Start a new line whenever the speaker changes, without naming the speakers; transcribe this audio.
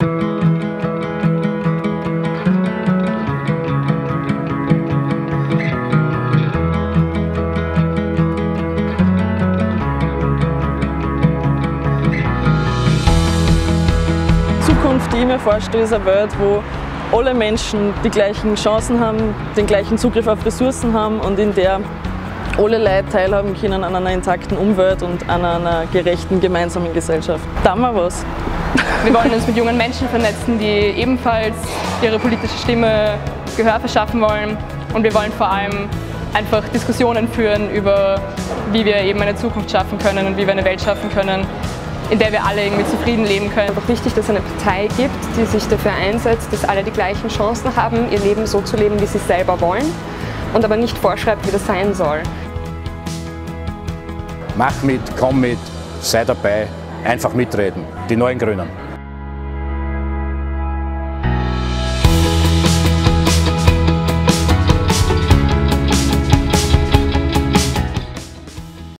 Zukunft, die ich mir vorstelle, ist eine Welt, wo alle Menschen die gleichen Chancen haben, den gleichen Zugriff auf Ressourcen haben und in der alle Leute teilhaben können an einer intakten Umwelt und an einer gerechten gemeinsamen Gesellschaft. Da mal was.
Wir wollen uns mit jungen Menschen vernetzen, die ebenfalls ihre politische Stimme Gehör verschaffen wollen und wir wollen vor allem einfach Diskussionen führen über, wie wir eben eine Zukunft schaffen können und wie wir eine Welt schaffen können, in der wir alle irgendwie zufrieden leben können.
Einfach wichtig, dass es eine Partei gibt, die sich dafür einsetzt, dass alle die gleichen Chancen haben, ihr Leben so zu leben, wie sie selber wollen und aber nicht vorschreibt, wie das sein soll.
Mach mit, komm mit, sei dabei, einfach mitreden. Die neuen Grünen.